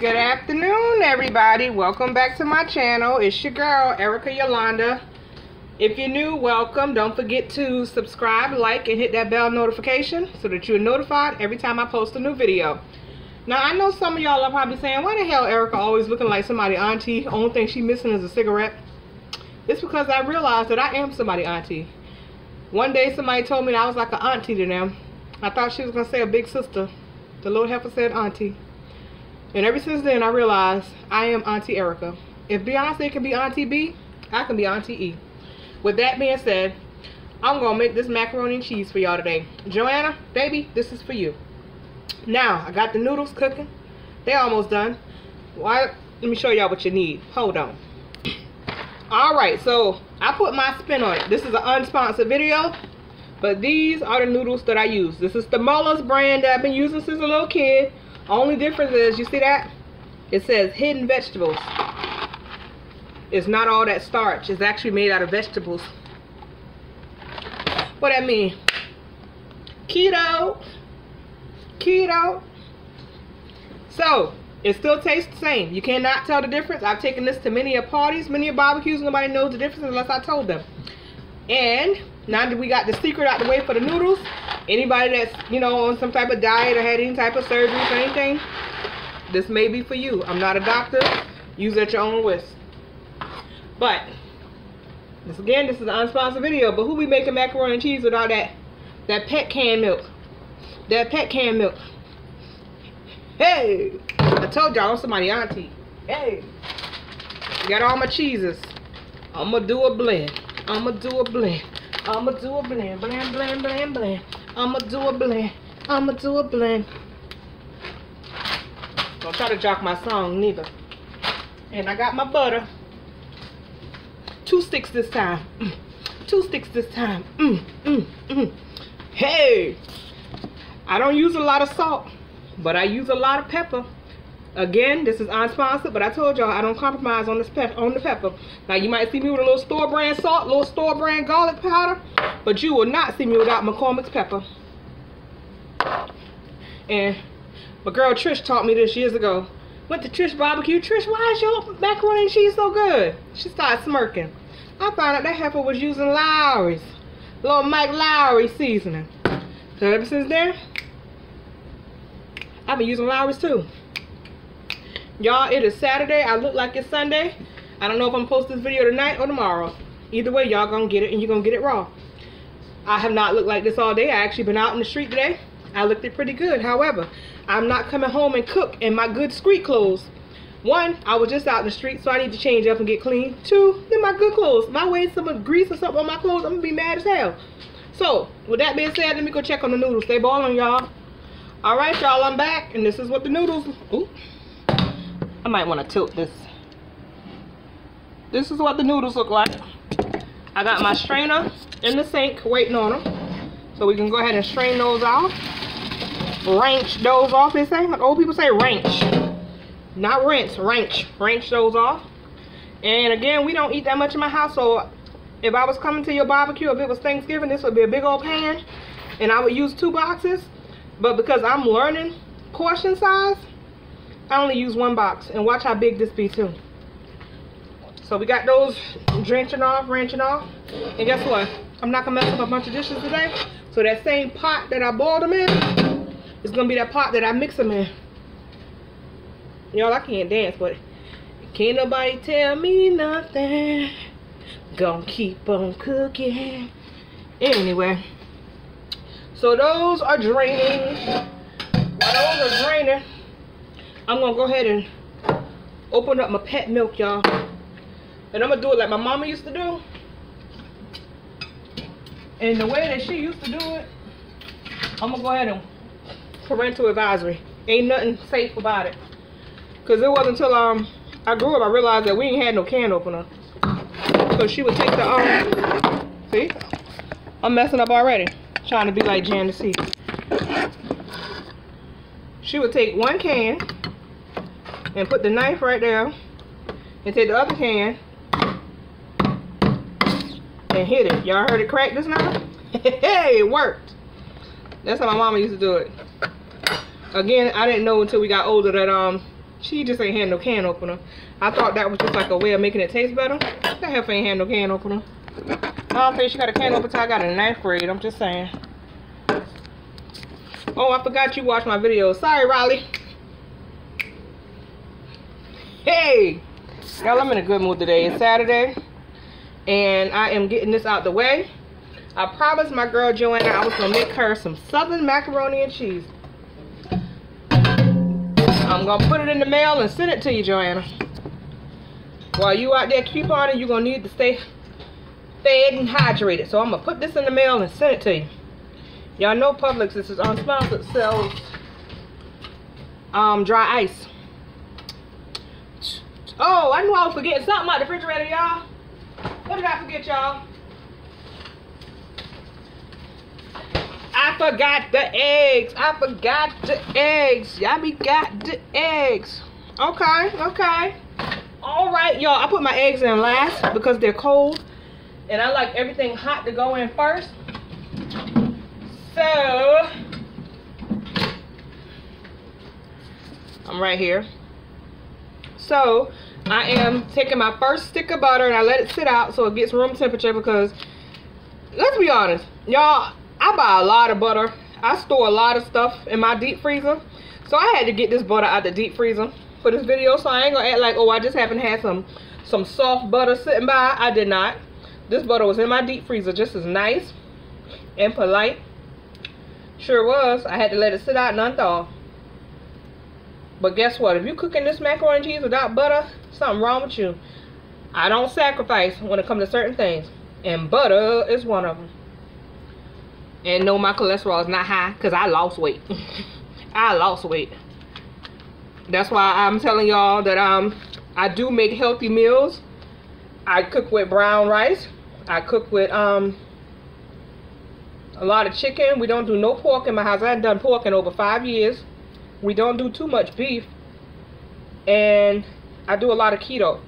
Good afternoon, everybody. Welcome back to my channel. It's your girl, Erica Yolanda. If you're new, welcome. Don't forget to subscribe, like, and hit that bell notification so that you're notified every time I post a new video. Now, I know some of y'all are probably saying, why the hell Erica always looking like somebody auntie? Only thing she missing is a cigarette. It's because I realized that I am somebody auntie. One day somebody told me I was like an auntie to them. I thought she was going to say a big sister. The little heifer said auntie. And ever since then, I realized I am Auntie Erica. If Beyonce can be Auntie B, I can be Auntie E. With that being said, I'm going to make this macaroni and cheese for y'all today. Joanna, baby, this is for you. Now, I got the noodles cooking. They almost done. Why? Let me show y'all what you need. Hold on. Alright, so I put my spin on it. This is an unsponsored video. But these are the noodles that I use. This is the Mueller's brand that I've been using since a little kid. Only difference is, you see that? It says hidden vegetables. It's not all that starch. It's actually made out of vegetables. What that mean? Keto. Keto. So, it still tastes the same. You cannot tell the difference. I've taken this to many of parties, many of barbecues. Nobody knows the difference unless I told them. And now that we got the secret out the way for the noodles, anybody that's, you know, on some type of diet or had any type of surgery or anything, this may be for you. I'm not a doctor. Use at your own risk. But, this again, this is an unsponsored video, but who be making macaroni and cheese with all that, that pet can milk? That pet can milk. Hey! I told y'all I'm somebody auntie. Hey! Got all my cheeses. I'm gonna do a blend. I'm gonna do a blend. I'm gonna do a blend. Blend, blend, blend, blend. I'm gonna do a blend. I'm gonna do a blend. Don't try to jock my song neither. And I got my butter. Two sticks this time. Mm. Two sticks this time. Mm, mm, mm. Hey! I don't use a lot of salt, but I use a lot of pepper. Again, this is unsponsored, but I told y'all I don't compromise on this pep on the pepper. Now you might see me with a little store brand salt, little store brand garlic powder, but you will not see me without McCormick's pepper. And my girl Trish taught me this years ago. Went to Trish barbecue. Trish, why is your macaroni and cheese so good? She started smirking. I found out that heifer was using Lawry's, little Mike Lowry seasoning. So ever since then, I've been using Lawry's too. Y'all, it is Saturday. I look like it's Sunday. I don't know if I'm post this video tonight or tomorrow. Either way, y'all gonna get it and you're gonna get it raw. I have not looked like this all day. I actually been out in the street today. I looked it pretty good. However, I'm not coming home and cook in my good street clothes. One, I was just out in the street, so I need to change up and get clean. Two, they're my good clothes. My waste some grease or something on my clothes, I'm gonna be mad as hell. So, with that being said, let me go check on the noodles. Stay balling, y'all. All right, y'all, I'm back, and this is what the noodles. Ooh. I might want to tilt this. This is what the noodles look like. I got my strainer in the sink waiting on them. So we can go ahead and strain those off. Ranch those off, they say. Old people say ranch. Not rinse, ranch. Ranch those off. And again, we don't eat that much in my house, so if I was coming to your barbecue, if it was Thanksgiving, this would be a big old pan. And I would use two boxes. But because I'm learning portion size, I only use one box. And watch how big this be too. So we got those drenching off, wrenching off. And guess what? I'm not gonna mess up a bunch of dishes today. So that same pot that I boiled them in is gonna be that pot that I mix them in. Y'all, I can't dance, but can't nobody tell me nothing. Gonna keep on cooking. Anyway, so those are draining. While those are draining, I'm gonna go ahead and open up my pet milk, y'all. And I'm gonna do it like my mama used to do. And the way that she used to do it, I'm gonna go ahead and parental advisory. Ain't nothing safe about it. Cause it wasn't until um I grew up I realized that we ain't had no can opener. So she would take the um see? I'm messing up already. Trying to be like Jan C. She would take one can and put the knife right there and take the other can and hit it. Y'all heard it crack just now? hey, it worked. That's how my mama used to do it. Again, I didn't know until we got older that um She just ain't had no can opener. I thought that was just like a way of making it taste better. That heifer ain't had no can opener. I don't think she got a can opener I got a ninth grade. I'm just saying. Oh, I forgot you watched my video. Sorry, Riley. Hey! Y'all, I'm in a good mood today. It's Saturday. And I am getting this out the way. I promised my girl Joanna I was going to make her some southern macaroni and cheese. I'm going to put it in the mail and send it to you, Joanna. While you out there couponing, you're going to need to stay fed and hydrated. So I'm going to put this in the mail and send it to you. Y'all know Publix, this is unsponsored, sells um, dry ice. Oh, I knew I was forgetting something out the refrigerator, y'all. What did I forget, y'all? I forgot the eggs. I forgot the eggs. Y'all be got the eggs. Okay, okay. All right, y'all. I put my eggs in last because they're cold. And I like everything hot to go in first. So, I'm right here. So, I am taking my first stick of butter and I let it sit out so it gets room temperature because, let's be honest, y'all, I buy a lot of butter. I store a lot of stuff in my deep freezer. So I had to get this butter out the deep freezer for this video. So I ain't gonna act like, oh, I just happen to have some, some soft butter sitting by. I did not. This butter was in my deep freezer just as nice and polite. Sure was. I had to let it sit out and unthaw. But guess what? If you're cooking this macaroni and cheese without butter, something wrong with you. I don't sacrifice when it comes to certain things. And butter is one of them. And no, my cholesterol is not high because I lost weight. I lost weight. That's why I'm telling y'all that um I do make healthy meals. I cook with brown rice. I cook with um a lot of chicken. We don't do no pork in my house. I haven't done pork in over five years. We don't do too much beef. And I do a lot of keto.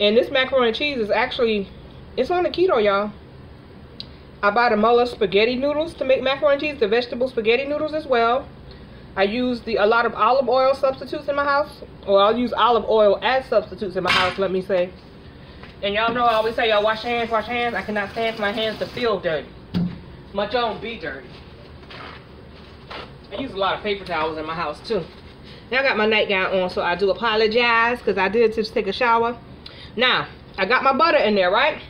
And this macaroni and cheese is actually, it's on the keto, y'all. I buy the Mueller spaghetti noodles to make macaroni and cheese, the vegetable spaghetti noodles as well. I use the a lot of olive oil substitutes in my house. Or I'll use olive oil as substitutes in my house, let me say. And y'all know I always say, y'all wash your hands, wash your hands. I cannot stand for my hands to feel dirty. Much on be dirty. I use a lot of paper towels in my house too. Now I got my nightgown on, so I do apologize because I did just take a shower. Now, I got my butter in there, right?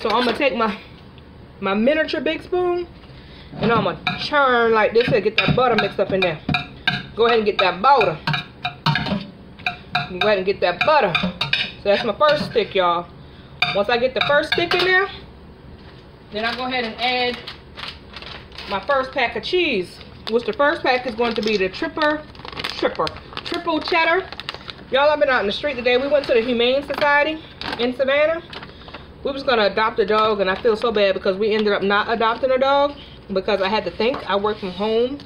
So I'm gonna take my my miniature big spoon and I'm gonna churn like this to get that butter mixed up in there. Go ahead and get that butter. Go ahead and get that butter. So that's my first stick, y'all. Once I get the first stick in there, then I go ahead and add my first pack of cheese. Which the first pack is going to be the tripper, tripper, triple cheddar. Y'all, I've been out in the street today. We went to the Humane Society in Savannah we was gonna adopt a dog and I feel so bad because we ended up not adopting a dog because I had to think I work from home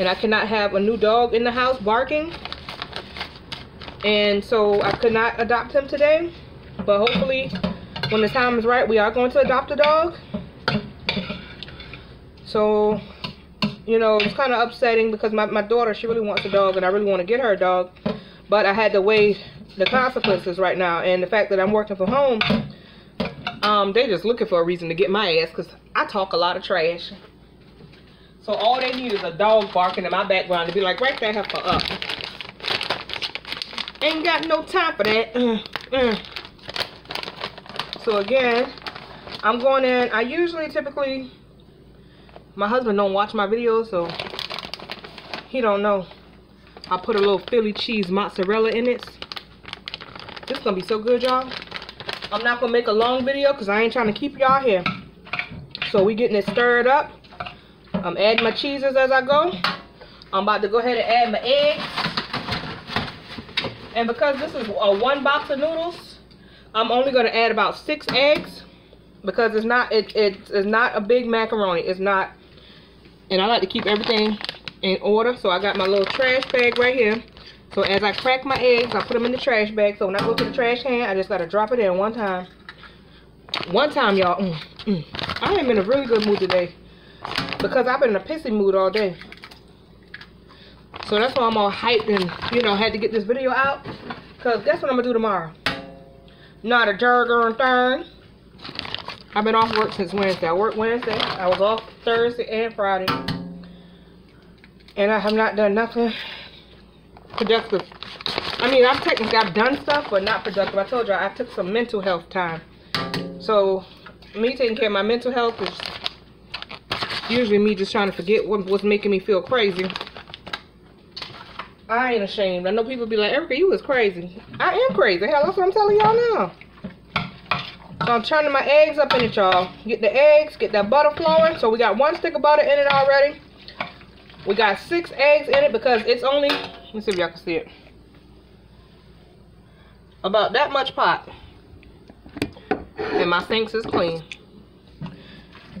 and I cannot have a new dog in the house barking and so I could not adopt him today but hopefully when the time is right we are going to adopt a dog so you know it's kind of upsetting because my, my daughter she really wants a dog and I really want to get her a dog but I had to weigh the consequences right now and the fact that I'm working from home um, they just looking for a reason to get my ass because I talk a lot of trash. So all they need is a dog barking in my background to be like, right there, heifer up. Ain't got no time for that. Mm, mm. So again, I'm going in. I usually typically, my husband don't watch my videos, so he don't know. I put a little Philly cheese mozzarella in it. This is to be so good, y'all. I'm not to make a long video because I ain't trying to keep y'all here. So we getting it stirred up. I'm adding my cheeses as I go. I'm about to go ahead and add my eggs. And because this is a one box of noodles, I'm only to add about six eggs. Because it's not it, it, it's not a big macaroni. It's not. And I like to keep everything in order. So I got my little trash bag right here. So as I crack my eggs, I put them in the trash bag. So when I go to the trash can, I just gotta drop it in one time. One time, y'all. Mm, mm. I am in a really good mood today. Because I've been in a pissy mood all day. So that's why I'm all hyped and, you know, had to get this video out. Because guess what I'm going to do tomorrow? Not a jargon thing. I've been off work since Wednesday. I worked Wednesday. I was off Thursday and Friday. And I have not done nothing productive. I mean, I've technically I've done stuff, but not productive. I told you I took some mental health time. So, me taking care of my mental health is usually me just trying to forget what was making me feel crazy. I ain't ashamed. I know people be like, Erica, you was crazy. I am crazy. Hell, that's what I'm telling y'all now. I'm turning my eggs up in it, y'all. Get the eggs, get that butter flowing. So we got one stick of butter in it already. We got six eggs in it because it's only, let me see if y'all can see it. About that much pot. And my sinks is clean.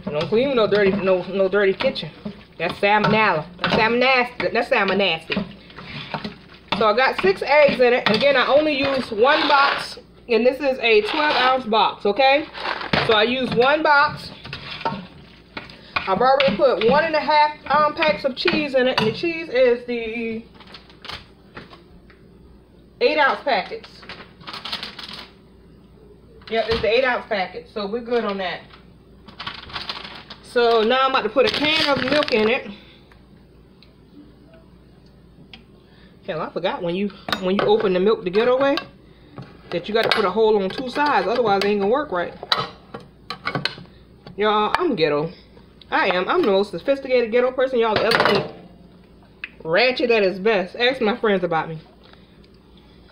Don't clean no dirty, no, no dirty kitchen. That's salmonella. That's salmon. That's salmon nasty. So I got six eggs in it. Again, I only use one box. And this is a 12 ounce box, okay? So I use one box. I've already put one and a half um, packs of cheese in it. And the cheese is the eight ounce packets. Yep, it's the eight ounce packet. So we're good on that. So now I'm about to put a can of milk in it. Hell, I forgot when you when you open the milk the ghetto way that you got to put a hole on two sides, otherwise it ain't gonna work right. Y'all, I'm ghetto. I am. I'm the most sophisticated ghetto person y'all ever meet. Ratchet at its best. Ask my friends about me.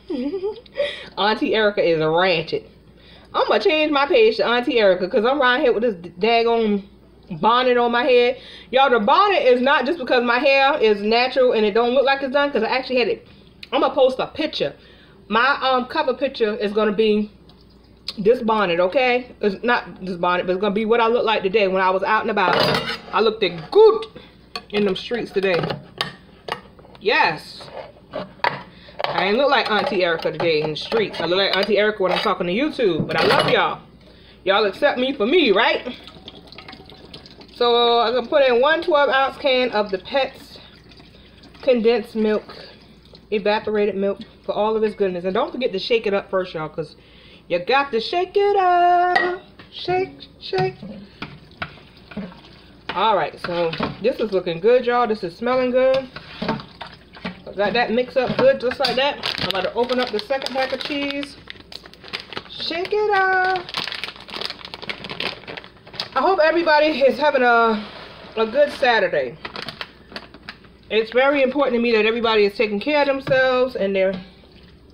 Auntie Erica is a ratchet. I'm gonna change my page to Auntie Erica because I'm around here with this daggone bonnet on my head. Y'all, the bonnet is not just because my hair is natural and it don't look like it's done because I actually had it. I'm gonna post a picture. My um cover picture is gonna be this bonnet, okay? It's not this bonnet, but it's gonna be what I look like today when I was out and about. I looked at good in them streets today. Yes. I ain't look like Auntie Erica today in the streets. I look like Auntie Erica when I'm talking to YouTube. But I love y'all. Y'all accept me for me, right? So I'm going to put in one 12 ounce can of the Pets condensed milk, evaporated milk for all of its goodness. And don't forget to shake it up first, y'all, because you got to shake it up. Shake, shake. Alright, so this is looking good, y'all. This is smelling good. Got that mix up good just like that. I'm about to open up the second pack of cheese. Shake it up. I hope everybody is having a, a good Saturday. It's very important to me that everybody is taking care of themselves and their,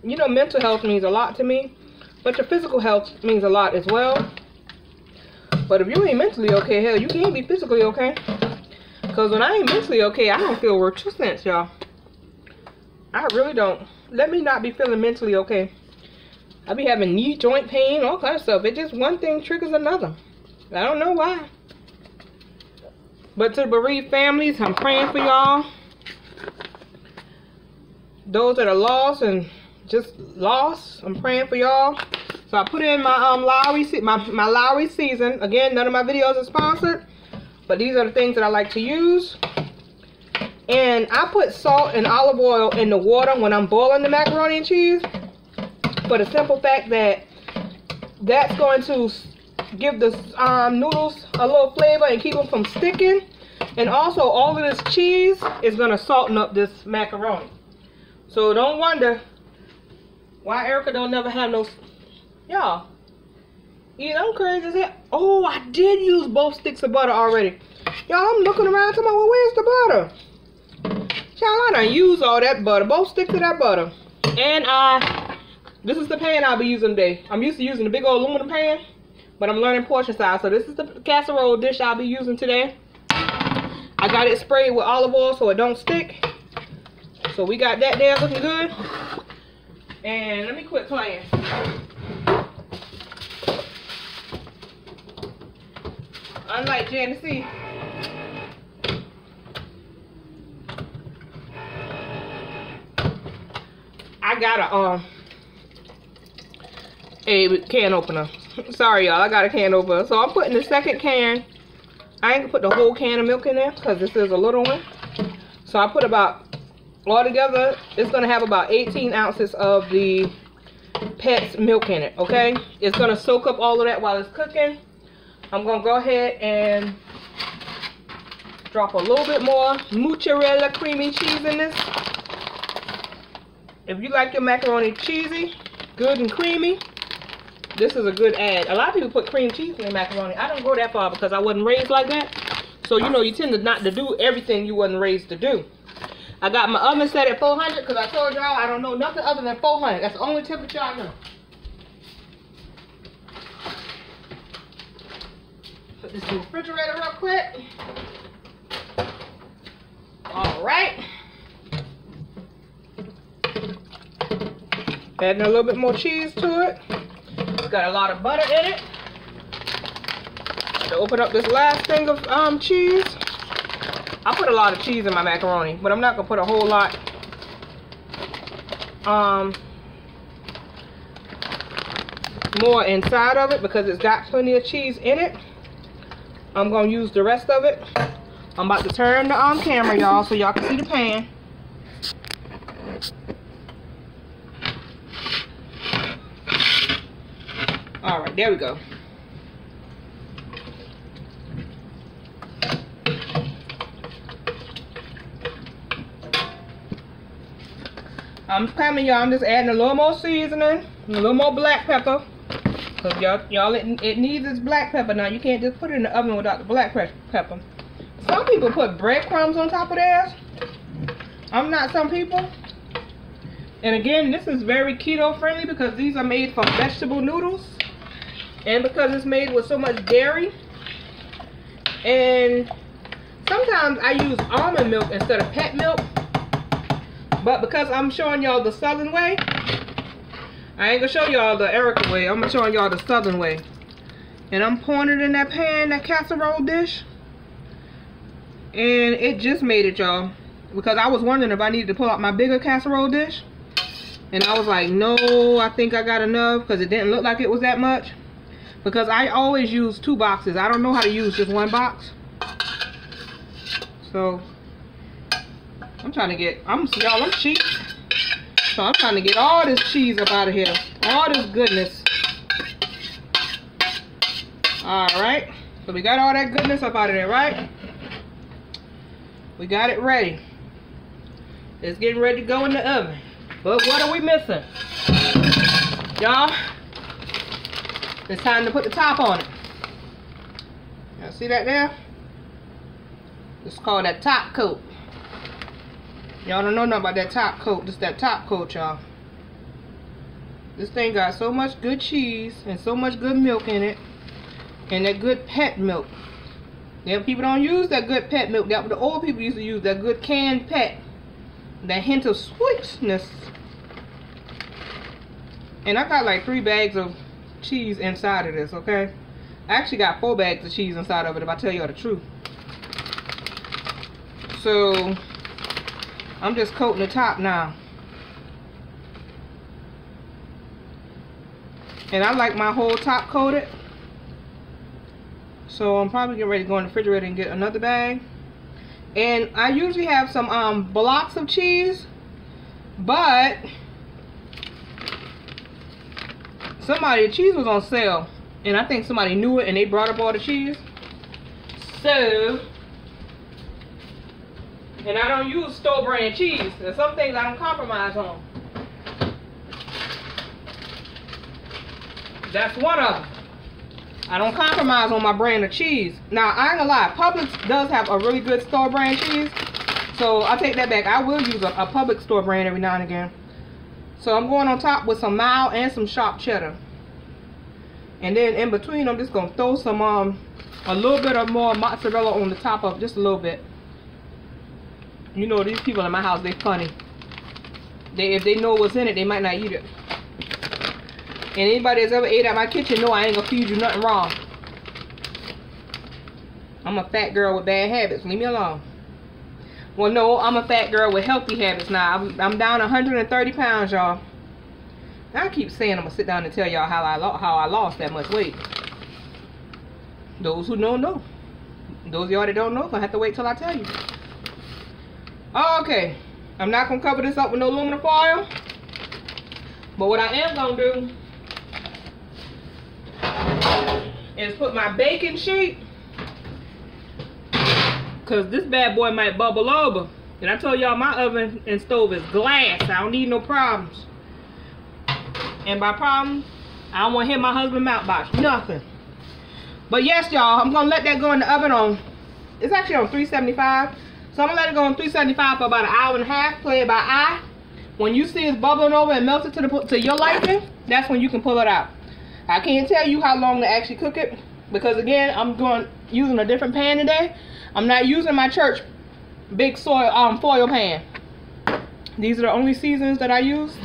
you know, mental health means a lot to me. But your physical health means a lot as well. But if you ain't mentally okay, hell, you can't be physically okay. Because when I ain't mentally okay, I don't feel worth two cents, y'all. I really don't. Let me not be feeling mentally okay. I be having knee joint pain, all kind of stuff. It just one thing triggers another. I don't know why. But to the bereaved families, I'm praying for y'all. Those that are lost and just lost, I'm praying for y'all. So I put in my um Lawry my my Lawry season. Again, none of my videos are sponsored, but these are the things that I like to use. And I put salt and olive oil in the water when I'm boiling the macaroni and cheese. For the simple fact that that's going to give the um, noodles a little flavor and keep them from sticking. And also all of this cheese is going to salten up this macaroni. So don't wonder why Erica don't never have no... Y'all. Yeah, I'm crazy as hell. Oh, I did use both sticks of butter already. Y'all, I'm looking around talking about, well, where's the butter? Y'all, I done use all that butter. Both sticks of that butter. And I, this is the pan I'll be using today. I'm used to using the big old aluminum pan, but I'm learning portion size. So this is the casserole dish I'll be using today. I got it sprayed with olive oil so it don't stick. So we got that there looking good. And let me quit playing. Unlike Genesee. I got a um a can opener. Sorry y'all, I got a can opener. So I'm putting the second can. I ain't gonna put the whole can of milk in there because this is a little one. So I put about altogether it's going to have about 18 ounces of the pet's milk in it okay? It's going to soak up all of that while it's cooking. I'm going to go ahead and drop a little bit more mozzarella creamy cheese in this. If you like your macaroni cheesy good and creamy this is a good add. A lot of people put cream cheese in their macaroni. I don't go that far because i wasn't raised like that. So you know you tend to not to do everything you wasn't raised to do I got my oven set at 400 because I told y'all I don't know nothing other than 400. That's the only temperature I know. Put this in the refrigerator real quick. All right. Adding a little bit more cheese to it. It's got a lot of butter in it. To open up this last thing of um, cheese. I put a lot of cheese in my macaroni, but I'm not gonna put a whole lot. Um, more inside of it because it's got plenty of cheese in it. I'm gonna use the rest of it. I'm about to turn the um, camera, y'all, so y'all can see the pan. All right, there we go. I'm coming, y'all. I'm just adding a little more seasoning, a little more black pepper. Cause y'all, y'all, it, it needs its black pepper. Now you can't just put it in the oven without the black pepper. Some people put breadcrumbs on top of theirs. I'm not some people. And again, this is very keto friendly because these are made from vegetable noodles. And because it's made with so much dairy. And sometimes I use almond milk instead of pet milk but because I'm showing y'all the southern way, I ain't gonna show y'all the Erica way. I'm gonna show y'all the southern way. And I'm pouring it in that pan, that casserole dish. And it just made it, y'all. Because I was wondering if I needed to pull out my bigger casserole dish. And I was like, no, I think I got enough. Because it didn't look like it was that much. Because I always use two boxes. I don't know how to use just one box. So, I'm trying to get, I'm, y'all, I'm cheap. So I'm trying to get all this cheese up out of here. All this goodness. Alright. So we got all that goodness up out of there, right? We got it ready. It's getting ready to go in the oven. But what are we missing? Y'all, it's time to put the top on it. Y'all see that there? It's called that top coat. Y'all don't know nothing about that top coat. Just that top coat, y'all. This thing got so much good cheese and so much good milk in it. And that good pet milk. Yeah, people don't use that good pet milk. That the old people used to use that good canned pet. That hint of sweetness. And I got like three bags of cheese inside of this, okay? I actually got four bags of cheese inside of it if I tell y'all the truth. So, I'm just coating the top now. And I like my whole top coated. So I'm probably getting ready to go in the refrigerator and get another bag. And I usually have some um, blocks of cheese. But somebody, the cheese was on sale. And I think somebody knew it and they brought up all the cheese. So and I don't use store brand cheese. There's some things I don't compromise on. That's one of them. I don't compromise on my brand of cheese. Now, I ain't gonna lie. Publix does have a really good store brand cheese. So, I take that back. I will use a, a Publix store brand every now and again. So, I'm going on top with some mild and some sharp cheddar. And then in between, I'm just gonna throw some, um, a little bit of more mozzarella on the top of just a little bit. You know, these people in my house, they funny. They If they know what's in it, they might not eat it. And anybody that's ever ate at my kitchen know I ain't gonna feed you nothing wrong. I'm a fat girl with bad habits. Leave me alone. Well, no, I'm a fat girl with healthy habits now. I'm, I'm down 130 pounds, y'all. I keep saying I'm gonna sit down and tell y'all how I how I lost that much weight. Those who know know. Those y'all that don't know gonna have to wait till I tell you. Oh, okay. I'm not gonna cover this up with no aluminum foil. But what I am gonna do is put my baking sheet because this bad boy might bubble over. And I told y'all my oven and stove is glass. I don't need no problems. And by problems, I don't want to hit my husband mouth box. Nothing. But yes, y'all, I'm to let that go in the oven on, it's actually on 375. So I'm to let it go on 375 for about an hour and a half. Play it by eye. When you see it's bubbling over and melted to, the, to your liking, that's when you can pull it out. I can't tell you how long to actually cook it. Because again, I'm going using a different pan today. I'm not using my church big soil um foil pan. These are the only seasons that I use.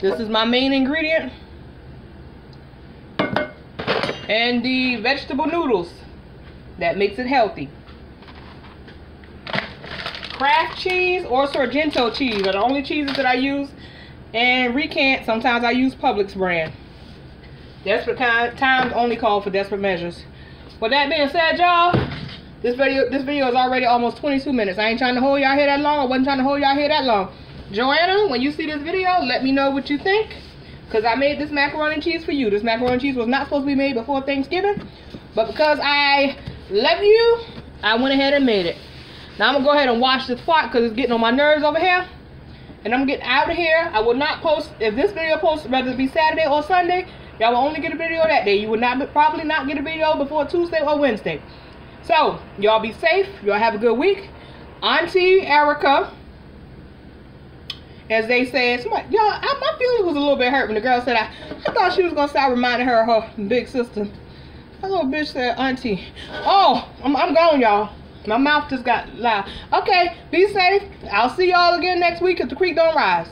This is my main ingredient. And the vegetable noodles. That makes it healthy. Kraft cheese or Sargento cheese are the only cheeses that I use. And recant, sometimes I use Publix brand. Desperate times only call for desperate measures. With that being said, y'all, this video this video is already almost 22 minutes. I ain't trying to hold y'all here that long. I wasn't trying to hold y'all here that long. Joanna, when you see this video, let me know what you think. Because I made this macaroni and cheese for you. This macaroni and cheese was not supposed to be made before Thanksgiving. But because I love you, I went ahead and made it. Now I'm going to go ahead and wash this pot because it's getting on my nerves over here. And I'm getting out of here. I will not post, if this video posts, whether it be Saturday or Sunday, Y'all will only get a video that day. You will not probably not get a video before Tuesday or Wednesday. So, y'all be safe. Y'all have a good week. Auntie Erica, as they said, y'all, my feelings was a little bit hurt when the girl said I, I thought she was gonna start reminding her of her big sister. That little bitch said, Auntie. Oh, I'm, I'm gone, y'all. My mouth just got loud. Okay, be safe. I'll see y'all again next week if the creek don't rise.